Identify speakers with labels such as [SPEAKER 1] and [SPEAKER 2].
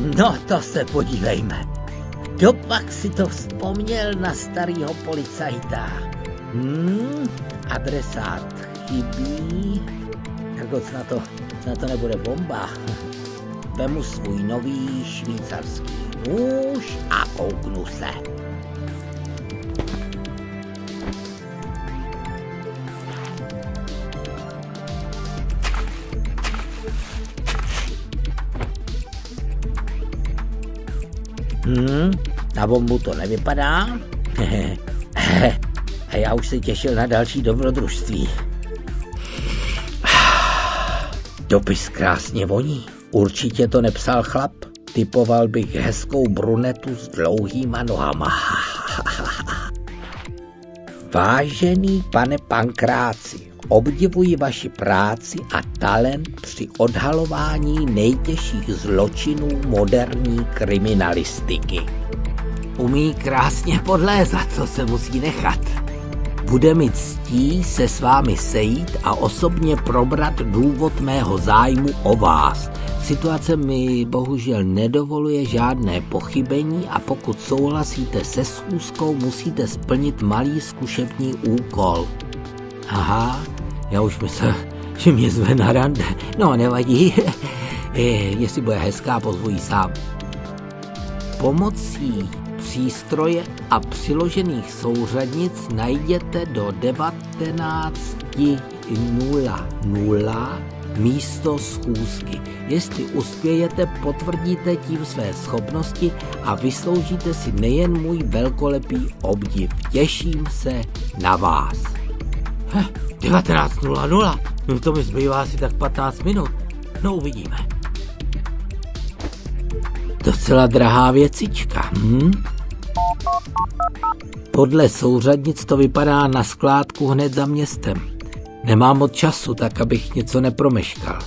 [SPEAKER 1] No to se podívejme. Kdo pak si to vzpomněl na starého policajta? Hmm, adresát chybí. Tak na to, na to nebude bomba. Vemu svůj nový švýcarský nůž a kouknu se. Hmm, na bombu to nevypadá. A já už se těšil na další dobrodružství. Dopis krásně voní. Určitě to nepsal chlap. Typoval bych hezkou brunetu s dlouhýma nohama. Vážený pane Pankráci, Obdivuji vaši práci a talent při odhalování nejtěžších zločinů moderní kriminalistiky. Umí krásně podlézat, co se musí nechat. Bude mi ctí se s vámi sejít a osobně probrat důvod mého zájmu o vás. Situace mi bohužel nedovoluje žádné pochybení a pokud souhlasíte se schůzkou, musíte splnit malý zkušební úkol. Aha, já už myslel, že mě zve na rande. No, nevadí. Jestli bude hezká, pozvu sám. Pomocí přístroje a přiložených souřadnic najděte do 19.00 místo schůzky. Jestli uspějete, potvrdíte tím své schopnosti a vysloužíte si nejen můj velkolepý obdiv. Těším se na vás. 19.00. No to mi zbývá asi tak 15 minut. No uvidíme. Docela drahá věcička, hm? Podle souřadnic to vypadá na skládku hned za městem. Nemám moc času, tak abych něco nepromeškal.